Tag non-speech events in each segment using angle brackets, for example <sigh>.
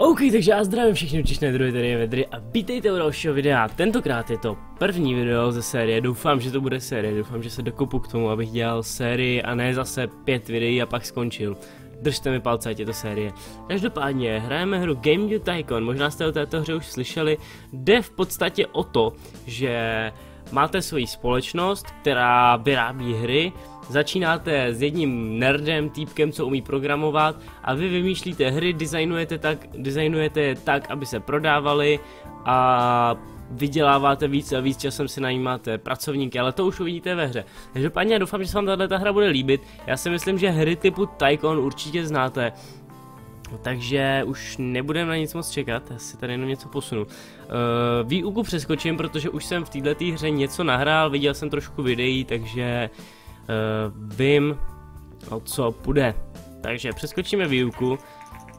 OK, takže já zdravím všechny učišné druhy, tady je Vedry a vítejte u dalšího videa. Tentokrát je to první video ze série, doufám, že to bude série, doufám, že se dokopu k tomu, abych dělal sérii a ne zase pět videí a pak skončil. Držte mi palce, ať je to série. Každopádně, hrajeme hru Game New Tycoon, možná jste o této hře už slyšeli. Jde v podstatě o to, že máte svoji společnost, která vyrábí hry, začínáte s jedním nerdem, týpkem, co umí programovat a vy vymýšlíte hry, designujete, tak, designujete je tak, aby se prodávaly a vyděláváte víc a víc časem si najímáte pracovníky, ale to už uvidíte ve hře. Každopádně já doufám, že se vám tato hra bude líbit. Já si myslím, že hry typu Tycoon určitě znáte. Takže už nebudeme na nic moc čekat, já si tady jenom něco posunu. Uh, výuku přeskočím, protože už jsem v této hře něco nahrál, viděl jsem trošku videí, takže uh, vím, o co půjde. Takže přeskočíme výuku.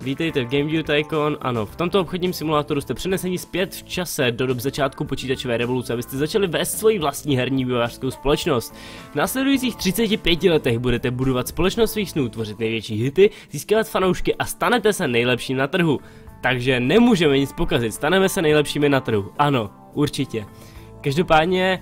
Vítejte v Game View Tycoon. Ano, v tomto obchodním simulátoru jste přeneseni zpět v čase do dob začátku počítačové revoluce, abyste začali vést svoji vlastní herní vývojářskou společnost. V následujících 35 letech budete budovat společnost svých snů, tvořit největší hity, získávat fanoušky a stanete se nejlepším na trhu. Takže nemůžeme nic pokazit, staneme se nejlepšími na trhu. Ano, určitě. Každopádně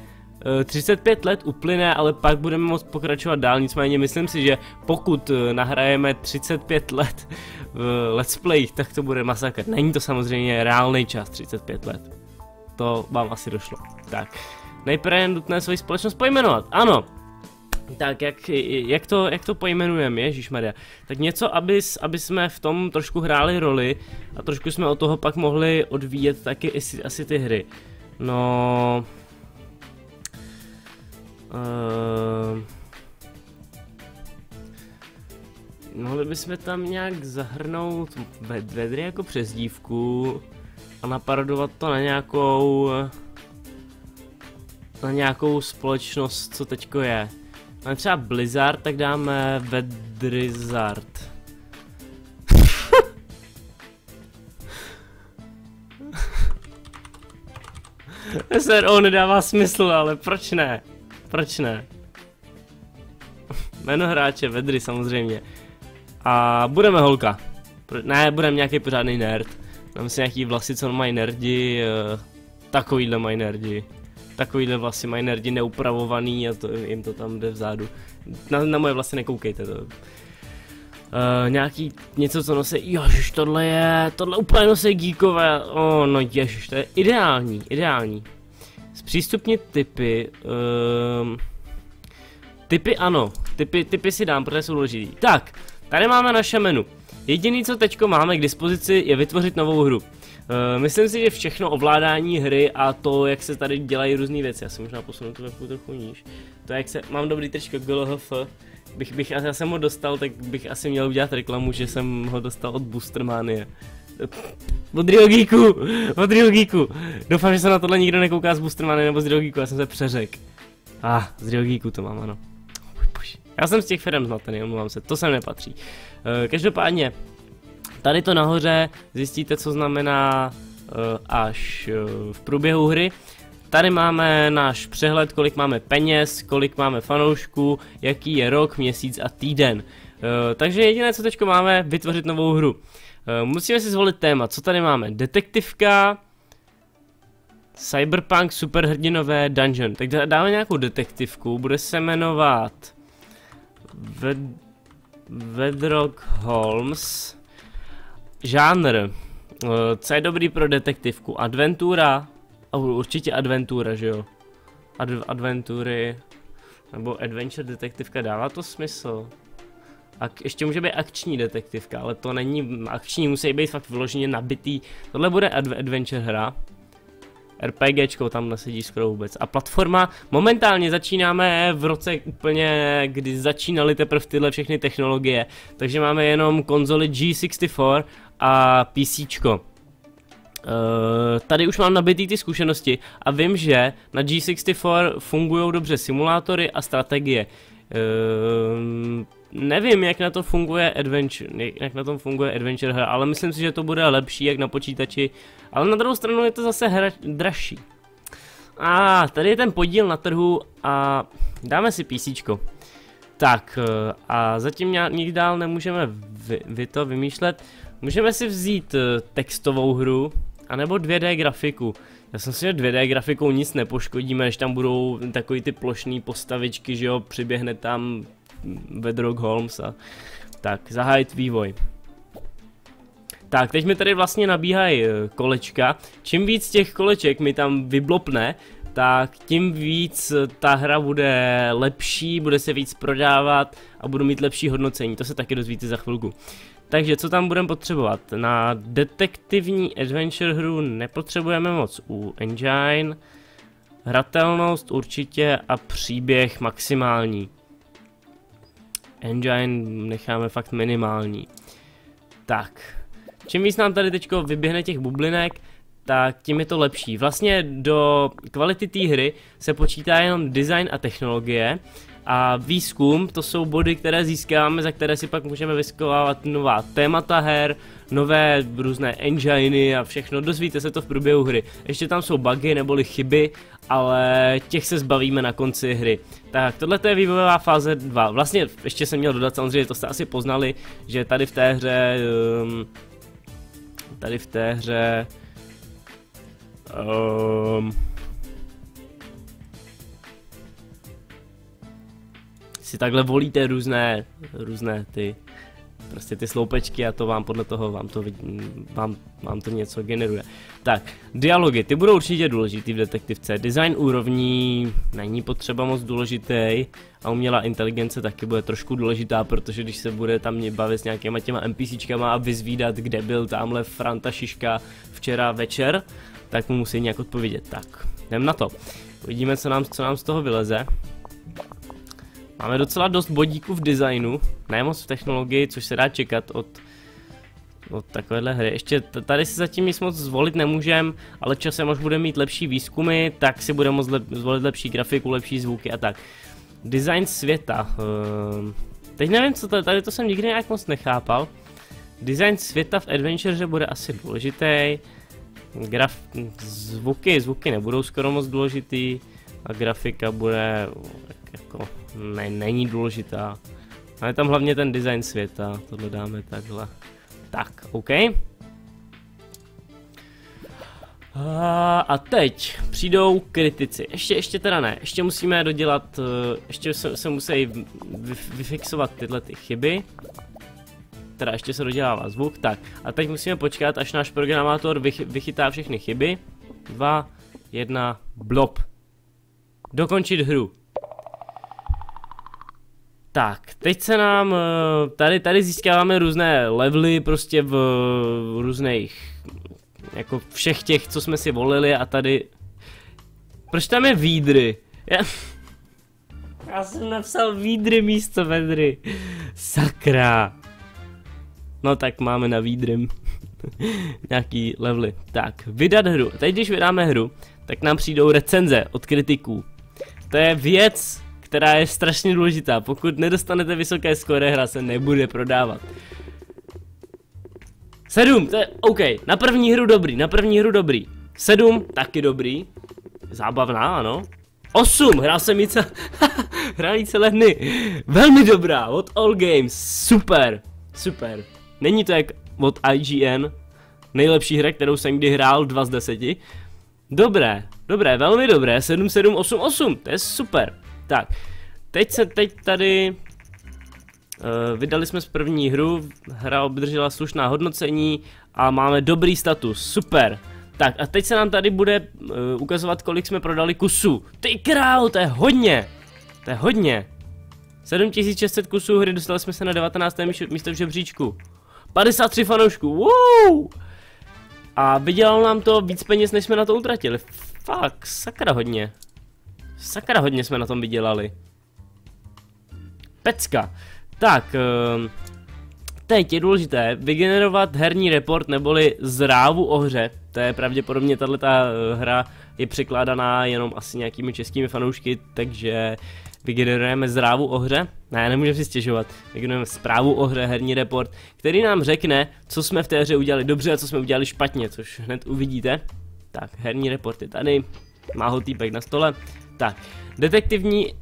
35 eh, let uplyne, ale pak budeme moct pokračovat dál, nicméně myslím si, že pokud eh, nahrajeme 35 let v let's play, tak to bude masakr. Není to samozřejmě reálný čas 35 let. To vám asi došlo. Tak, nejprve nutné svoji společnost pojmenovat. Ano, tak jak, jak, to, jak to pojmenujeme, Ježíš Maria. Tak něco, aby, aby jsme v tom trošku hráli roli a trošku jsme od toho pak mohli odvíjet taky asi, asi ty hry. No, Uh, mohli bychom tam nějak zahrnout vedry jako přezdívku a naparodovat to na nějakou na nějakou společnost, co teďko je. Máme třeba Blizzard, tak dáme Vedrizard. <laughs> SRO nedává smysl, ale proč ne? Proč ne? <laughs> Jméno hráče, Vedry samozřejmě. A budeme holka. Ne, budeme nějaký pořádný nerd. Mám si nějaký vlasy, co mají nerdi. Uh, takovýhle mají nerdi. Takovýhle vlasy mají nerdi neupravovaný a to, jim to tam jde vzadu. Na, na moje vlasy nekoukejte to. Uh, nějaký něco, co nosí, jožiš, tohle je, tohle úplně nosí geekové, oh, no ježiš, to je ideální, ideální. Zpřístupnit typy. Um, typy ano, typy, typy si dám, protože jsou důležitý. Tak, tady máme naše menu. Jediný, co teďko máme k dispozici, je vytvořit novou hru. Uh, myslím si, že všechno ovládání hry a to, jak se tady dělají různé věci. Já si možná posunu tu webku trochu níž. To, jak se, mám dobrý tričko GLHF, bych, bych, já jsem ho dostal, tak bych asi měl udělat reklamu, že jsem ho dostal od Boostermanie. Od Rio Geeku, od Rio Geeku. Doufám, že se na tohle nikdo nekouká z Boostermany nebo z Geeku, já jsem se přeřek. Ah, z Geeku to mám, ano. Já jsem z těch firm zmatený, omlouvám se, to sem nepatří. Uh, každopádně, tady to nahoře zjistíte, co znamená uh, až uh, v průběhu hry. Tady máme náš přehled, kolik máme peněz, kolik máme fanoušků, jaký je rok, měsíc a týden. Takže jediné, co teď máme, vytvořit novou hru. Uh, musíme si zvolit téma, co tady máme? Detektivka, Cyberpunk, superhrdinové, dungeon. Tak dáme nějakou detektivku, bude se jmenovat Ved... Vedrock Holmes. Žánr. Uh, co je dobrý pro detektivku? Adventura? Určitě adventura, že jo? Ad adventury. Nebo adventure detektivka, dává to smysl? A ještě může být akční detektivka, ale to není akční, musí být fakt vyloženě nabitý. Tohle bude adv adventure hra. RPGčko tam nesedí skoro vůbec. A platforma, momentálně začínáme v roce úplně, kdy začínaly teprve tyhle všechny technologie. Takže máme jenom konzoli G64 a PCčko. Uh, tady už mám nabitý ty zkušenosti a vím, že na G64 fungují dobře simulátory a strategie. Uh, nevím, jak na to funguje Adventure, jak na tom funguje Adventure hra, ale myslím si, že to bude lepší jak na počítači, ale na druhou stranu je to zase hra dražší. A tady je ten podíl na trhu a dáme si PC. Tak eh, a zatím nikdy dál nemůžeme vy, vy to vymýšlet. Můžeme si vzít eh, textovou hru, anebo 2D grafiku. Já jsem si že 2D grafikou nic nepoškodíme, než tam budou takový ty plošné postavičky, že jo, přiběhne tam Bedrock Holmes a tak, zahájit vývoj. Tak, teď mi tady vlastně nabíhají eh, kolečka. Čím víc těch koleček mi tam vyblopne, tak tím víc eh, ta hra bude lepší, bude se víc prodávat a budu mít lepší hodnocení. To se taky dozvíte za chvilku. Takže co tam budeme potřebovat? Na detektivní adventure hru nepotřebujeme moc u Engine. Hratelnost určitě a příběh maximální. Engine necháme fakt minimální. Tak. Čím víc nám tady teďko vyběhne těch bublinek, tak tím je to lepší. Vlastně do kvality té hry se počítá jenom design a technologie a výzkum, to jsou body, které získáváme, za které si pak můžeme vyskovávat nová témata her, nové různé enginy a všechno, dozvíte se to v průběhu hry. Ještě tam jsou bugy neboli chyby, ale těch se zbavíme na konci hry. Tak tohle je vývojová fáze 2. Vlastně ještě jsem měl dodat, samozřejmě to jste asi poznali, že tady v té hře, um, tady v té hře, um, si takhle volíte různé, různé ty, prostě ty sloupečky a to vám podle toho vám to, vám, vám to něco generuje. Tak, dialogy, ty budou určitě důležitý v detektivce. Design úrovní není potřeba moc důležitý a umělá inteligence taky bude trošku důležitá, protože když se bude tam bavit s nějakýma těma NPCčkama a vyzvídat, kde byl tamhle Franta Šiška včera večer, tak mu musí nějak odpovědět. Tak, jdem na to. Uvidíme, co nám, co nám z toho vyleze. Máme docela dost bodíků v designu, ne moc v technologii, což se dá čekat od, od takovéhle hry. Ještě tady si zatím nic moc zvolit nemůžem, ale časem až budeme mít lepší výzkumy, tak si budeme moct lep, zvolit lepší grafiku, lepší zvuky a tak. Design světa. Uh, teď nevím, co to, tady to jsem nikdy nějak moc nechápal. Design světa v Adventure bude asi důležitý. Graf, zvuky, zvuky nebudou skoro moc důležitý a grafika bude jako ne, není důležitá. Ale tam hlavně ten design světa, tohle dáme takhle. Tak, OK. A teď přijdou kritici. Ještě, ještě teda ne. Ještě musíme dodělat, eh, ještě se, se musí vyfixovat tyhle ty chyby. Teda ještě se dodělává zvuk. Tak, a teď musíme počkat, až náš programátor vych, vychytá všechny chyby. Dva, jedna, blob. Dokončit hru. Tak, teď se nám, eh, tady, tady získáváme různé levely prostě v různých, jako všech těch, co jsme si volili a tady, proč tam je výdry? Já, já jsem napsal výdry místo vedry, sakra. No tak máme na výdrym <laughs> nějaký levely. Tak, vydat hru. Teď když vydáme hru, tak nám přijdou recenze od kritiků. To je věc, která je strašně důležitá. Pokud nedostanete vysoké skóre, hra se nebude prodávat. 7, to je OK, na první hru dobrý, na první hru dobrý. 7, taky dobrý. Zábavná, ano. 8, hrál jsem jí celé, <laughs> hrál celé dny. Velmi dobrá, od All Games, super, super. Není to jak od IGN, nejlepší hra, kterou jsem kdy hrál, 2 z 10. Dobré, dobré, velmi dobré, 7, 7, 8, 8, to je super. Tak, teď se teď tady uh, vydali jsme z první hru, hra obdržela slušná hodnocení a máme dobrý status, super. Tak a teď se nám tady bude uh, ukazovat, kolik jsme prodali kusů. Ty král, to je hodně, to je hodně. 7600 kusů hry, dostali jsme se na 19. místo v žebříčku. 53 fanoušků, wow! A vydělalo nám to víc peněz, než jsme na to utratili. Fakt, sakra hodně. Sakra, hodně jsme na tom vydělali. Pecka. Tak, ehm, teď je důležité vygenerovat herní report neboli zrávu o hře. To je pravděpodobně tahle ta eh, hra je překládaná jenom asi nějakými českými fanoušky, takže vygenerujeme zrávu o hře. Ne, nemůžeme si stěžovat. Vygenerujeme zprávu o hře, herní report, který nám řekne, co jsme v té hře udělali dobře a co jsme udělali špatně, což hned uvidíte. Tak, herní report je tady, má ho týpek na stole. Tak, detektivní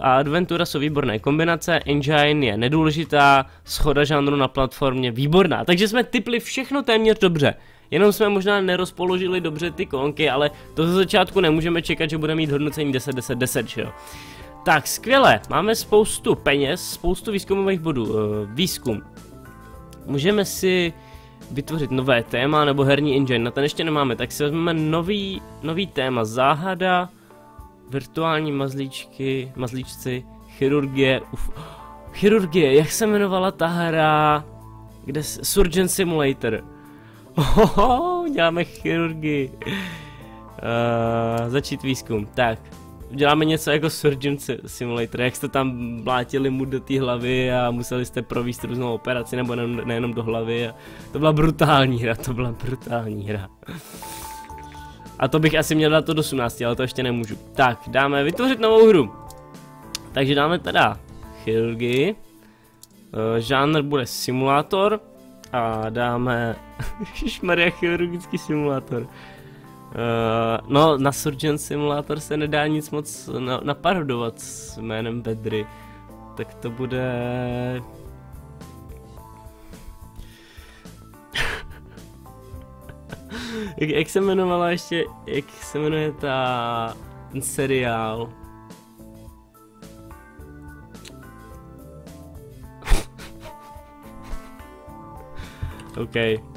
a Adventura jsou výborné kombinace, Engine je nedůležitá, schoda žánru na platformě výborná. Takže jsme typli všechno téměř dobře. Jenom jsme možná nerozpoložili dobře ty kolonky, ale to ze začátku nemůžeme čekat, že bude mít hodnocení 10, 10, 10, že jo. Tak, skvěle, máme spoustu peněz, spoustu výzkumových bodů. Uh, výzkum. Můžeme si vytvořit nové téma nebo herní engine, na ten ještě nemáme, tak si vezmeme nový, nový téma, záhada, virtuální mazlíčky, mazlíčci, chirurgie, uf, chirurgie, jak se jmenovala ta hra, kde, Surgeon Simulator. Ohoho, děláme chirurgii. Uh, začít výzkum, tak, děláme něco jako Surgeon Simulator, jak jste tam blátili mu do té hlavy a museli jste províst různou operaci, nebo nejenom, nejenom do hlavy. A to byla brutální hra, to byla brutální hra. A to bych asi měl dát to do 18, ale to ještě nemůžu. Tak, dáme vytvořit novou hru. Takže dáme teda chirurgii. Uh, žánr bude simulátor. A dáme... <laughs> Maria chirurgický simulátor. Uh, no, na Surgeon Simulator se nedá nic moc na, naparodovat s jménem Bedry. Tak to bude... <laughs> jak, jak se jmenovala ještě, jak se jmenuje ta, ten seriál? <laughs> OK.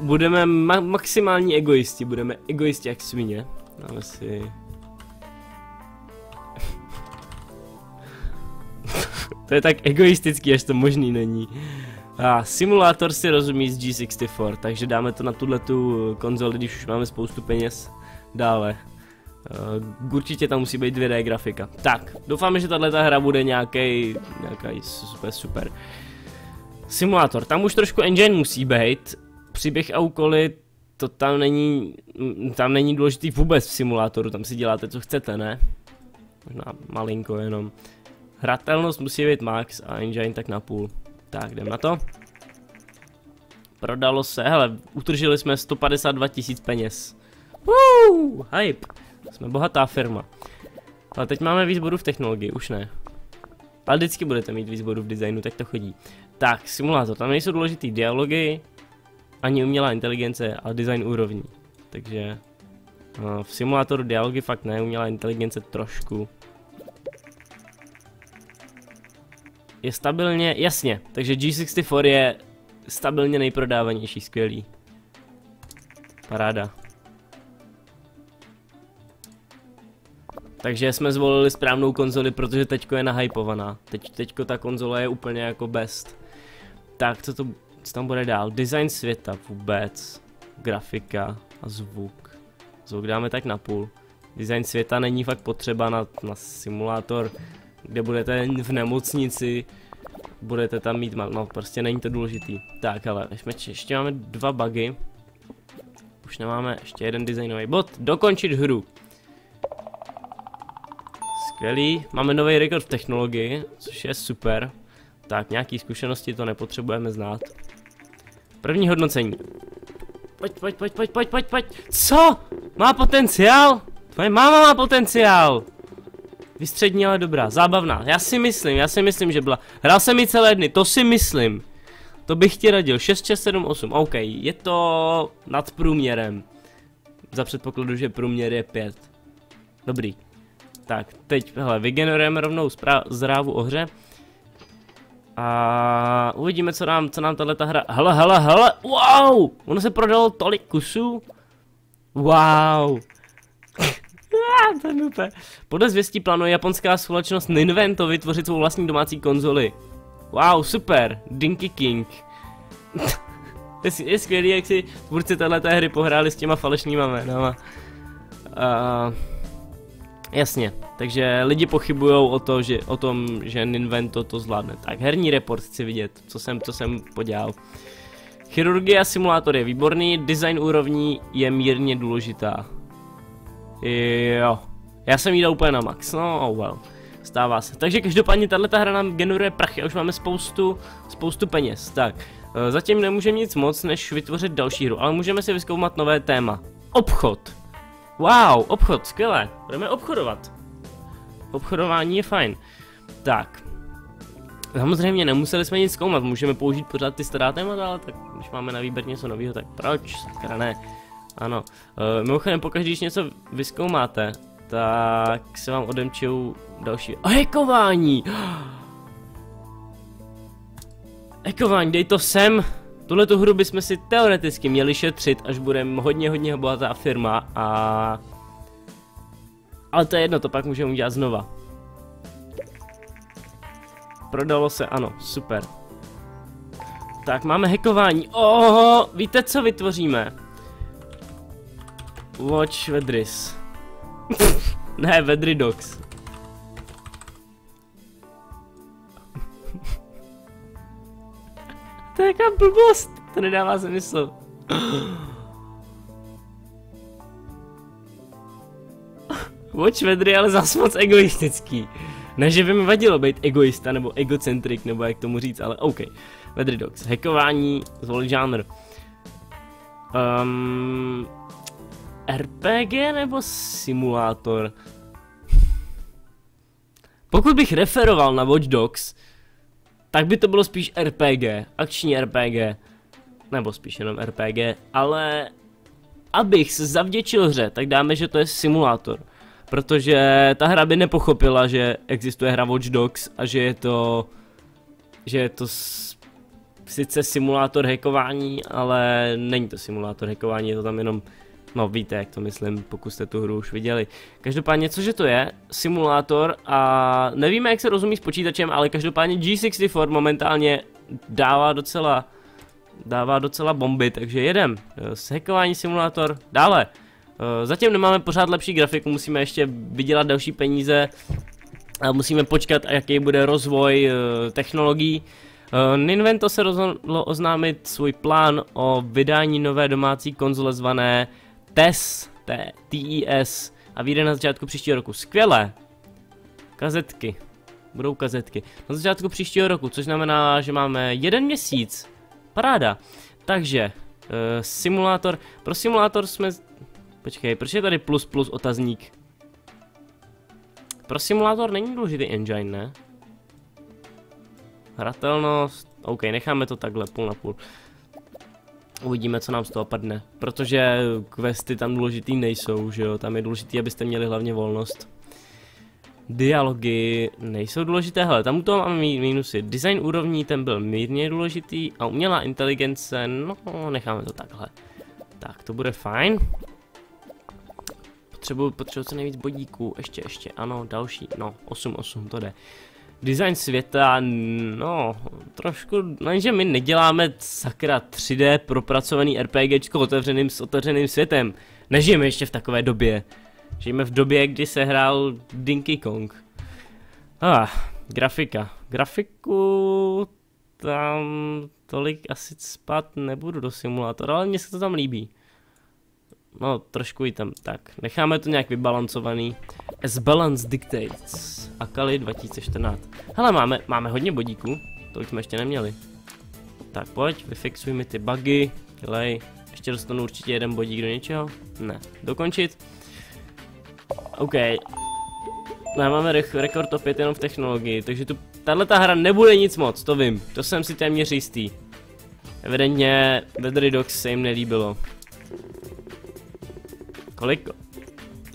Budeme ma maximální egoisti, budeme egoisti jak svině. Dáme si... <laughs> to je tak egoistický, až to možný není. A simulátor si rozumí z G64, takže dáme to na tuhle tu konzoli, když už máme spoustu peněz. Dále. Uh, určitě tam musí být 2D grafika. Tak, doufáme, že tahle hra bude nějaký, nějaký super super. Simulátor, tam už trošku engine musí být, příběh a úkoly, to tam není, tam není důležitý vůbec v simulátoru, tam si děláte co chcete, ne? Možná malinko jenom. Hratelnost musí být max a engine tak na půl. Tak, jdem na to. Prodalo se, hele, utržili jsme 152 tisíc peněz. Woo, hype. Jsme bohatá firma. Ale teď máme víc bodů v technologii, už ne. Ale vždycky budete mít víc bodů v designu, tak to chodí. Tak, simulátor, tam nejsou důležitý dialogy, ani umělá inteligence, ale design úrovní. Takže no, v simulátoru dialogy fakt ne, umělá inteligence trošku. Je stabilně, jasně, takže G64 je stabilně nejprodávanější, skvělý. Paráda. Takže jsme zvolili správnou konzoli, protože teďko je nahypovaná. Teď, teďko ta konzole je úplně jako best. Tak, co to, co tam bude dál? Design světa vůbec. Grafika a zvuk. Zvuk dáme tak na půl. Design světa není fakt potřeba na, na simulátor, kde budete v nemocnici, budete tam mít, no prostě není to důležitý. Tak ale, ještě, ještě máme dva bugy. Už nemáme ještě jeden designový bod. Dokončit hru. Skvělý, máme nový rekord v technologii, což je super. Tak, nějaký zkušenosti to nepotřebujeme znát. První hodnocení. Pojď, pojď, pojď, pojď, pojď, pojď, pojď. Co? Má potenciál? Tvoje máma má potenciál. Vystřední, ale dobrá, zábavná. Já si myslím, já si myslím, že byla. Hrál jsem mi celé dny, to si myslím. To bych ti radil. 6, 6, 7, 8. OK, je to nad průměrem. Za předpokladu, že průměr je 5. Dobrý. Tak, teď, hele, vygenerujeme rovnou zrávu o hře. A uvidíme, co nám, co nám tahle hra... Hele, hele, hele, wow! Ono se prodalo tolik kusů. Wow. <laughs> Podle zvěstí plánuje japonská společnost Ninvento vytvořit svou vlastní domácí konzoli. Wow, super. Dinky King. <laughs> je, je skvělý, jak si tvůrci této hry pohráli s těma falešnýma jménama. Uh, Jasně, takže lidi pochybují o, to, že, o tom, že Ninvento to zvládne. Tak, herní report chci vidět, co jsem, co jsem podělal. Chirurgie a simulátor je výborný, design úrovní je mírně důležitá. Jo, já jsem jí dal úplně na max, no oh well, stává se. Takže každopádně tahle hra nám generuje prachy a už máme spoustu, spoustu peněz. Tak, eh, zatím nemůžeme nic moc, než vytvořit další hru, ale můžeme si vyzkoumat nové téma. Obchod. Wow, obchod, skvělé. Budeme obchodovat. obchodování je fajn. Tak. Samozřejmě nemuseli jsme nic zkoumat, můžeme použít pořád ty stará témata, ale tak když máme na výběr něco nového, tak proč? Sakra ne. Ano. Uh, mimochodem, pokaždé, když něco vyskoumáte, tak se vám odemčou další... A hekování! <gasps> Hekování, dej to sem! Tuhle tu hru bychom si teoreticky měli šetřit, až budeme hodně, hodně bohatá firma a... Ale to je jedno, to pak můžeme udělat znova. Prodalo se, ano, super. Tak, máme hackování. Oho, víte, co vytvoříme? Watch Vedris. <laughs> ne, Vedry Dogs. to je jaká blbost, to nedává smysl. Watch Vedry, ale zase moc egoistický. Ne, že by mi vadilo být egoista nebo egocentrik, nebo jak tomu říct, ale OK. Vedry Dogs. Hackování, zvolit žánr. Um, RPG nebo simulátor? Pokud bych referoval na Watch Dogs, tak by to bylo spíš RPG, akční RPG, nebo spíš jenom RPG, ale abych se zavděčil hře, tak dáme, že to je simulátor. Protože ta hra by nepochopila, že existuje hra Watch Dogs a že je to, že je to sice simulátor hackování, ale není to simulátor hackování, je to tam jenom No víte, jak to myslím, pokud jste tu hru už viděli. Každopádně, cože to je? Simulátor a nevíme, jak se rozumí s počítačem, ale každopádně G64 momentálně dává docela dává docela bomby, takže jedem. Hackování simulátor, dále. Eh, zatím nemáme pořád lepší grafiku, musíme ještě vydělat další peníze a musíme počkat, jaký bude rozvoj eh, technologií. Ninvento se rozhodlo oznámit svůj plán o vydání nové domácí konzole zvané TES, TES a vyjde na začátku příštího roku. Skvělé. Kazetky. Budou kazetky. Na začátku příštího roku, což znamená, že máme jeden měsíc. Paráda. Takže, uh, simulátor. Pro simulátor jsme... Počkej, proč je tady plus plus otazník? Pro simulátor není důležitý engine, ne? Hratelnost, OK, necháme to takhle, půl na půl. Uvidíme, co nám z toho padne, protože questy tam důležitý nejsou, že jo, tam je důležitý, abyste měli hlavně volnost. Dialogy nejsou důležité, hele, tam u toho máme mínusy. Design úrovní, ten byl mírně důležitý a umělá inteligence, no, necháme to takhle. Tak, to bude fajn. Potřebuji, potřebuji co nejvíc bodíků, ještě, ještě, ano, další, no, 8, 8, to jde. Design světa, no, trošku, no, že my neděláme sakra 3D propracovaný RPGčko otevřeným s otevřeným světem. Nežijeme ještě v takové době. Žijeme v době, kdy se hrál Dinky Kong. Ah, grafika. Grafiku tam tolik asi spát nebudu do simulátora, ale mně se to tam líbí. No, trošku i tam, tak, necháme to nějak vybalancovaný. As balance dictates. Akali 2014. Hele, máme, máme hodně bodíků, to jsme ještě neměli. Tak pojď, vyfixuj mi ty bugy, dělej. Ještě dostanu určitě jeden bodík do něčeho? Ne. Dokončit. OK. No, máme rekord opět jenom v technologii, takže tu, tahle ta hra nebude nic moc, to vím. To jsem si téměř jistý. Evidentně Bedry Dogs se jim nelíbilo. Kolik?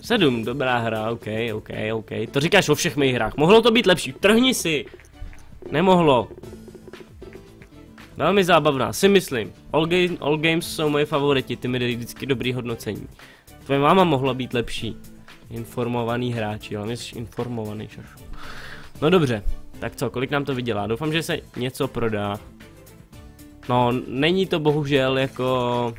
Sedm, dobrá hra, ok, ok, ok. To říkáš o všech mých hrách. Mohlo to být lepší, trhni si. Nemohlo. Velmi zábavná, si myslím. All, game, all Games jsou moje favoriti, ty mi dají vždycky dobrý hodnocení. Tvoje máma mohla být lepší. Informovaný hráči, ale jsi informovaný, šašu. No dobře, tak co, kolik nám to vydělá? Doufám, že se něco prodá. No, není to bohužel jako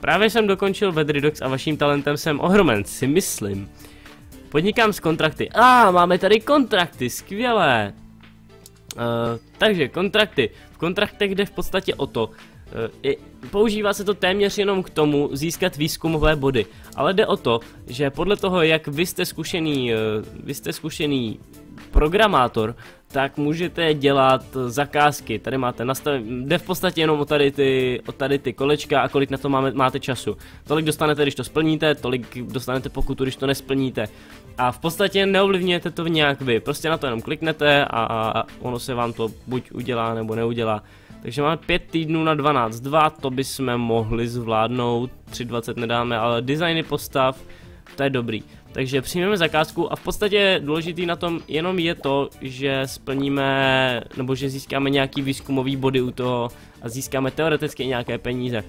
Právě jsem dokončil Vedridox a vaším talentem jsem ohromen, si myslím. Podnikám s kontrakty. A, ah, máme tady kontrakty, skvělé. Uh, takže kontrakty. V kontraktech jde v podstatě o to, uh, používá se to téměř jenom k tomu získat výzkumové body, ale jde o to, že podle toho, jak vy jste zkušený, uh, vy jste zkušený programátor, tak můžete dělat zakázky. Tady máte nastaven, jde v podstatě jenom o tady ty, o tady ty kolečka a kolik na to máme, máte času. Tolik dostanete, když to splníte, tolik dostanete pokutu, když to nesplníte. A v podstatě neovlivňujete to nějak vy, prostě na to jenom kliknete a, a ono se vám to buď udělá nebo neudělá. Takže máme 5 týdnů na 12, 2, to bychom mohli zvládnout, 3.20 nedáme, ale designy postav, to je dobrý. Takže přijmeme zakázku a v podstatě důležitý na tom jenom je to, že splníme, nebo že získáme nějaký výzkumový body u toho a získáme teoreticky nějaké peníze.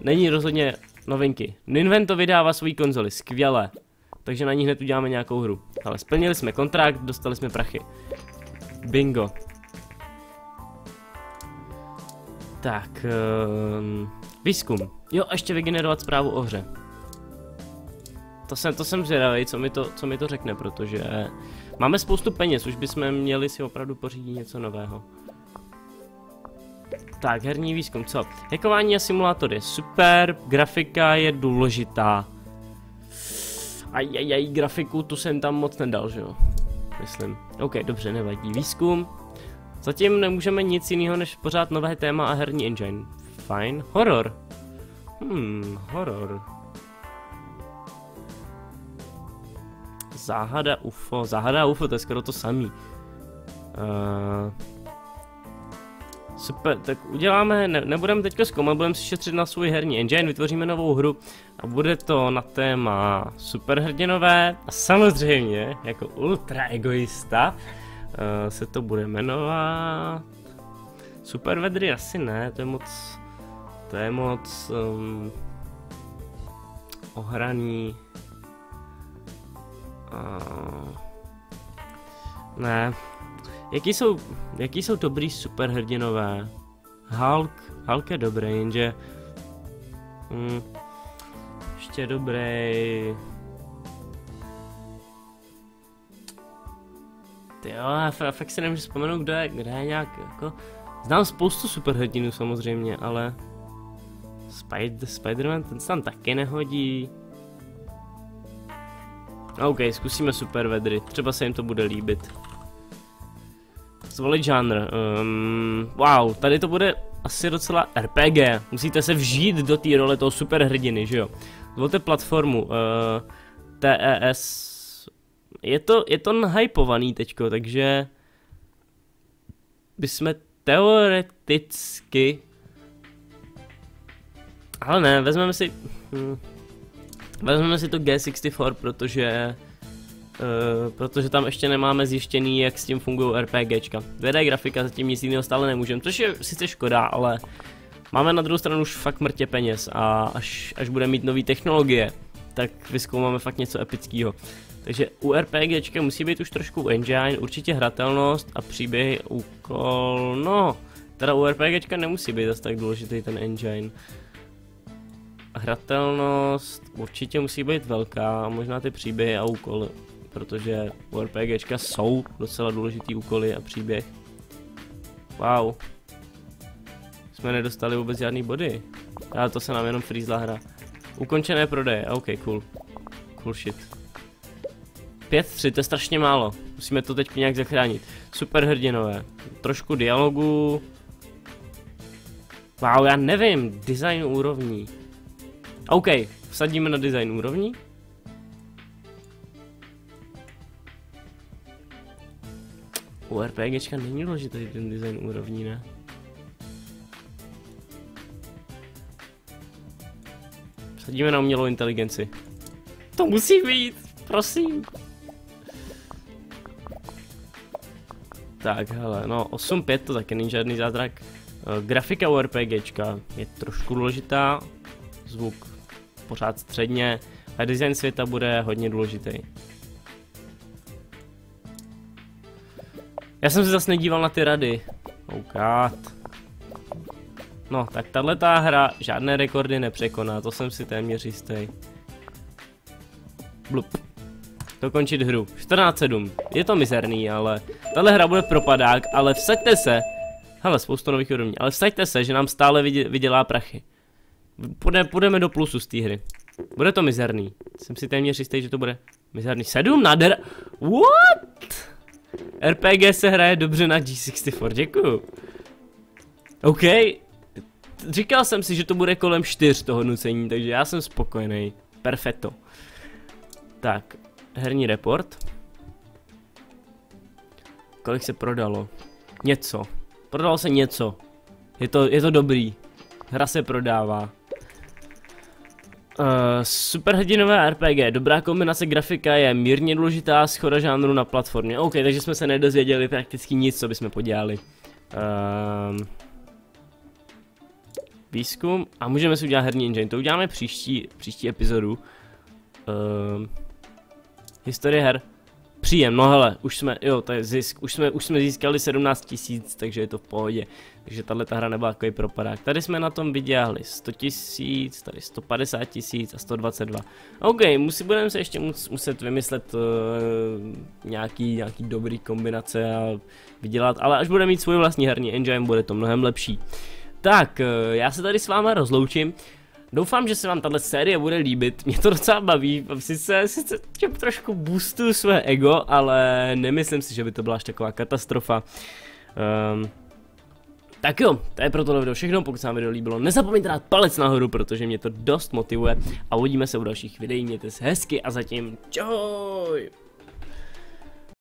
Není rozhodně novinky. Ninvento vydává svoji konzoli, skvěle. Takže na ní hned uděláme nějakou hru. Ale splnili jsme kontrakt, dostali jsme prachy. Bingo. Tak, um, výzkum. Jo, a ještě vygenerovat zprávu o hře. To jsem, to jsem zvědavý, co mi to, co mi to řekne, protože máme spoustu peněz, už bychom měli si opravdu pořídit něco nového. Tak, herní výzkum, co? Hackování a simulátor je super, grafika je důležitá. Ajajaj, grafiku tu jsem tam moc nedal, že jo? Myslím. OK, dobře, nevadí. Výzkum. Zatím nemůžeme nic jiného než pořád nové téma a herní engine. Fajn. Horor. Hmm, horor. Záhada UFO. Záhada UFO, to je skoro to samý. Uh, super, tak uděláme, ne, nebudeme teďka zkoumat, budeme si šetřit na svůj herní engine, vytvoříme novou hru a bude to na téma superhrdinové a samozřejmě, jako ultra egoista, se to bude jmenovat... Supervedry asi ne, to je moc... To je moc... Um, ohraný... Uh, ne. Jaký jsou, jaký jsou dobrý superhrdinové? Hulk, Hulk je dobrý, jenže... Hmm, ještě dobrý... Ty jo, já fakt si nemůžu vzpomenout, kdo je, kdo je nějak jako... Znám spoustu superhrdinů samozřejmě, ale... Spider, Spider-Man, ten se tam taky nehodí. OK, zkusíme super vedry, třeba se jim to bude líbit. Zvolit žánr. Um, wow, tady to bude asi docela RPG. Musíte se vžít do té role toho superhrdiny, že jo? Zvolte platformu. Uh, TES. Je to, je to nahypovaný teďko, takže bychom teoreticky ale ne, vezmeme si hm, vezmeme si to G64, protože Uh, protože tam ještě nemáme zjištěný, jak s tím fungují RPGčka. 2D grafika zatím nic jiného stále nemůžeme, což je sice škoda, ale máme na druhou stranu už fakt mrtě peněz a až, až budeme mít nové technologie, tak vyzkoumáme fakt něco epického. Takže u RPGčka musí být už trošku engine, určitě hratelnost a příběhy úkol, no, teda u RPGčka nemusí být zase tak důležitý ten engine. Hratelnost určitě musí být velká, možná ty příběhy a úkoly protože u RPGčka jsou docela důležitý úkoly a příběh. Wow. Jsme nedostali vůbec žádný body. Ale to se nám jenom freezla hra. Ukončené prodeje, ok, cool. Cool shit. 5-3, to je strašně málo. Musíme to teď nějak zachránit. Super hrdinové. Trošku dialogu. Wow, já nevím. Design úrovní. OK, vsadíme na design úrovní. U RPGčka není důležitý ten design úrovní, ne? Sadíme na umělou inteligenci. To musí být, prosím. Tak, hele, no 8.5 to taky není žádný zázrak. Uh, grafika u RPGčka je trošku důležitá, zvuk pořád středně, a design světa bude hodně důležitý. Já jsem se zase nedíval na ty rady. Oh God. No, tak tahle ta hra žádné rekordy nepřekoná, to jsem si téměř jistý. Blup. Dokončit hru. 14.7. Je to mizerný, ale tahle hra bude propadák, ale vsaďte se. Hele, spoustu nových úrovní, ale vsaďte se, že nám stále vydělá prachy. Půjde, půjdeme do plusu z té hry. Bude to mizerný. Jsem si téměř jistý, že to bude mizerný. 7 nader. What? RPG se hraje dobře na G64, děkuju. OK, říkal jsem si, že to bude kolem 4 toho nucení, takže já jsem spokojený. Perfetto. Tak, herní report. Kolik se prodalo? Něco. Prodalo se něco. Je to, je to dobrý. Hra se prodává. Uh, superhrdinové RPG, dobrá kombinace grafika je mírně důležitá schoda žánru na platformě. OK, takže jsme se nedozvěděli prakticky nic, co bychom podělali. Uh, výzkum a můžeme si udělat herní engine, to uděláme příští, příští epizodu. Uh, historie her. Příjem, no hele, už jsme, jo, to je zisk, už jsme, už jsme získali 17 tisíc, takže je to v pohodě. Takže tahle ta hra nebyla takový propadák. Tady jsme na tom vydělali 100 tisíc, tady 150 tisíc a 122. OK, musí, budeme se ještě mus, muset vymyslet uh, nějaký, nějaký dobrý kombinace a vydělat, ale až bude mít svůj vlastní herní engine, bude to mnohem lepší. Tak, uh, já se tady s váma rozloučím. Doufám, že se vám tahle série bude líbit, mě to docela baví, sice, sice trošku boostuju své ego, ale nemyslím si, že by to byla až taková katastrofa. Um, tak jo, to je pro tohle video všechno, pokud se vám video líbilo, nezapomeňte dát palec nahoru, protože mě to dost motivuje. A uvidíme se u dalších videí, mějte se hezky a zatím čoj!